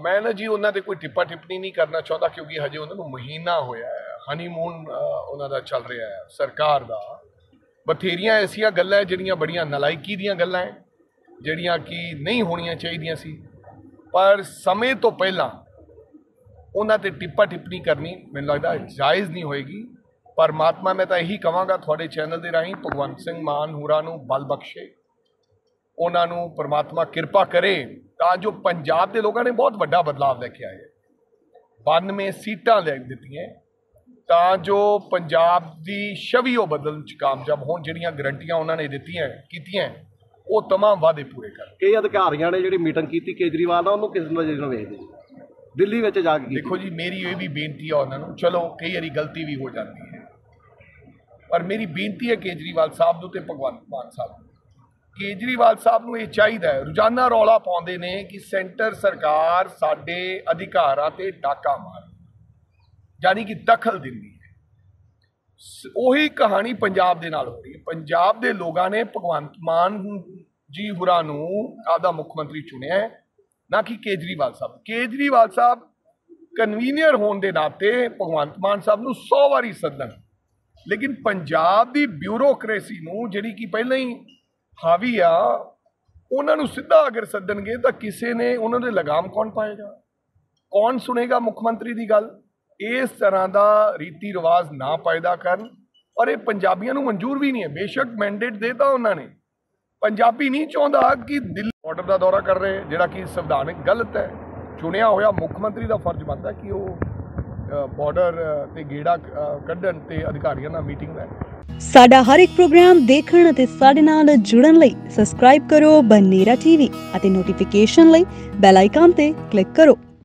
ਮੈਂ ਨਾ ਜੀ ਉਹਨਾਂ ਤੇ ਕੋਈ ਟਿੱਪਾ ਟਿੱਪਣੀ ਨਹੀਂ ਕਰਨਾ ਚਾਹੁੰਦਾ ਕਿਉਂਕਿ ਹਜੇ ਉਹਨਾਂ ਨੂੰ ਮਹੀਨਾ ਹੋਇਆ ਹੈ। ਹਨੀਮੂਨ ਉਹਨਾਂ ਦਾ ਚੱਲ ਰਿਹਾ ਹੈ, ਸਰਕਾਰ ਦਾ। ਬਥੇਰੀਆਂ ਐਸੀਆਂ ਗੱਲਾਂ ਜਿਹੜੀਆਂ ਬੜੀਆਂ ਨਲਾਇਕੀ ਦੀਆਂ ਗੱਲਾਂ ਹੈ, ਜਿਹੜੀਆਂ ਕਿ ਨਹੀਂ ਹੋਣੀਆਂ ਚਾਹੀਦੀਆਂ ਸੀ। ਪਰ ਸਮੇਂ ਤੋਂ ਪਹਿਲਾਂ ਉਹਨਾਂ ਤੇ ਟਿੱਪਾ ਟਿੱਪਣੀ ਕਰਨੀ ਮੈਨੂੰ ਲੱਗਦਾ ਜਾਇਜ਼ ਨਹੀਂ ਹੋਏਗੀ। ਪਰਮਾਤਮਾ, ਮੈਂ ਤਾਂ ਇਹੀ ਕਹਾਂਗਾ ਤੁਹਾਡੇ ਚੈਨਲ ਦੇ ਰਾਹੀਂ, ਭਗਵੰਤ ਸਿੰਘ ਮਾਨ ਹੋਰਾਂ ਨੂੰ ਬਲ ਬਖਸ਼ੇ। ਉਹਨਾਂ ਨੂੰ ਪਰਮਾਤਮਾ ਕਿਰਪਾ ਕਰੇ। ਤਾਂ ਜੋ ਪੰਜਾਬ ਦੇ ਲੋਕਾਂ ਨੇ ਬਹੁਤ ਵੱਡਾ ਬਦਲਾਅ ਲੈ ਕੇ ਆਏ 92 ਸੀਟਾਂ ਲੈ ਦਿੱਤੀਆਂ ਤਾਂ ਜੋ ਪੰਜਾਬ ਦੀ ਛਵੀ ਉਹ ਬਦਲਣ ਚ ਕਾਮਯਾਬ ਹੋਣ ਜਿਹੜੀਆਂ ਗਰੰਟੀਆਂ ਉਹਨਾਂ ਨੇ ਦਿੱਤੀਆਂ ਕੀਤੀਆਂ ਉਹ तमाम ਵਾਅਦੇ ਪੂਰੇ ਕਰਨ ਕਈ ਅਧਿਕਾਰੀਆਂ ਨੇ ਜਿਹੜੀ ਮੀਟਿੰਗ ਕੀਤੀ ਕੇਜਰੀਵਾਲ ਨਾਲ ਉਹਨੂੰ ਕਿਸ ਨਜ਼ਰ ਨਾਲ ਵੇਖਦੇ ਜੀ? ਦਿੱਲੀ ਵਿੱਚ ਜਾ ਕੇ ਕੀਤੀ। ਦੇਖੋ ਜੀ ਮੇਰੀ ਇਹ ਵੀ ਬੇਨਤੀ ਹੈ ਉਹਨਾਂ ਨੂੰ ਚਲੋ ਕਈ ਵਾਰੀ ਗਲਤੀ ਵੀ ਹੋ ਜਾਂਦੀ ਹੈ ਪਰ ਮੇਰੀ ਬੇਨਤੀ ਹੈ ਕੇਜਰੀਵਾਲ ਸਾਹਿਬ ਨੂੰ ਤੇ ਭਗਵੰਤ ਮਾਨ ਸਾਹਿਬ ਨੂੰ ਕੇਜਰੀਵਾਲ ਸਾਹਿਬ ਨੂੰ ਇਹ ਚਾਹੀਦਾ ਹੈ, ਰੋਜ਼ਾਨਾ ਰੌਲਾ ਪਾਉਂਦੇ ਨੇ ਕਿ ਸੈਂਟਰ ਸਰਕਾਰ ਸਾਡੇ ਅਧਿਕਾਰਾਂ ਤੇ ਡਾਕਾ ਮਾਰ ਯਾਨੀ ਕਿ ਦਖਲ ਦਿੰਦੀ ਹੈ। ਸ- ਉਹੀ ਕਹਾਣੀ ਪੰਜਾਬ ਦੇ ਨਾਲ ਹੋ ਰਹੀ ਹੈ। ਪੰਜਾਬ ਦੇ ਲੋਕਾਂ ਨੇ ਭਗਵੰਤ ਮਾਨ ਜੀ ਹੁਰਾ ਨੂੰ ਆਪਦਾ ਮੁੱਖ ਮੰਤਰੀ ਚੁਣਿਆ ਹੈ, ਨਾ ਕਿ ਕੇਜਰੀਵਾਲ ਸਾਹਿਬ। ਕੇਜਰੀਵਾਲ ਸਾਹਿਬ ਕਨਵੀਨੀਅਰ ਹੋਣ ਦੇ ਨਾਤੇ ਭਗਵੰਤ ਮਾਨ ਸਾਹਿਬ ਨੂੰ 100 ਵਾਰੀ ਸੱਦਣ। ਲੇਕਿਨ ਪੰਜਾਬ ਦੀ ਬਿਊਰੋਕ੍ਰੇਸੀ ਨੂੰ ਜਿਹੜੀ ਕਿ ਪਹਿਲਾਂ ਹੀ ਹਾਵੀ ਆ, ਉਹਨਾਂ ਨੂੰ ਸਿੱਧਾ ਅਗਰ ਸੱਦਣਗੇ ਤਾਂ ਕਿਸੇ ਨੇ ਉਹਨਾਂ ਦੇ ਲਗਾਮ ਕੌਣ ਪਾਏਗਾ? ਕੌਣ ਸੁਣੇਗਾ ਮੁੱਖ ਮੰਤਰੀ ਦੀ ਗੱਲ? ਇਸ ਤਰ੍ਹਾਂ ਦਾ ਰੀਤੀ ਰਿਵਾਜ ਨਾ ਪੈਦਾ ਕਰਨ। ਔਰ ਇਹ ਪੰਜਾਬੀਆਂ ਨੂੰ ਮਨਜ਼ੂਰ ਵੀ ਨਹੀਂ ਹੈ। ਬੇਸ਼ੱਕ ਮੈਂਡੇਟ ਦੇਤਾ ਉਹਨਾਂ ਨੇ। ਪੰਜਾਬੀ ਨਹੀਂ ਚਾਹੁੰਦਾ ਕਿ ਦਿੱਲੀ ਬਾਰਡਰ ਦਾ ਦੌਰਾ ਕਰ ਰਹੇ, ਜਿਹੜਾ ਕਿ ਸੰਵਿਧਾਨਕ ਗਲਤ ਹੈ। ਚੁਣਿਆ ਹੋਇਆ ਮੁੱਖ ਮੰਤਰੀ ਦਾ ਫਰਜ਼ ਬਣਦਾ ਕਿ ਉਹ ਬਾਰਡਰ ਤੇ ਗੇੜਾ ਕੱਢਣ ਤੇ ਅਧਿਕਾਰੀਆਂ ਨਾਲ ਮੀਟਿੰਗ ਲੈਣ ਸਾਡਾ ਹਰ ਇੱਕ ਪ੍ਰੋਗਰਾਮ ਦੇਖਣ ਅਤੇ ਸਾਡੇ ਨਾਲ ਜੁੜਨ ਲਈ ਸਬਸਕ੍ਰਾਈਬ ਕਰੋ ਬਨੇਰਾ ਟੀਵੀ ਅਤੇ ਨੋਟੀਫਿਕੇਸ਼ਨ ਲਈ ਬੈਲ ਆਈਕਨ ਤੇ ਕਲਿੱਕ ਕਰੋ।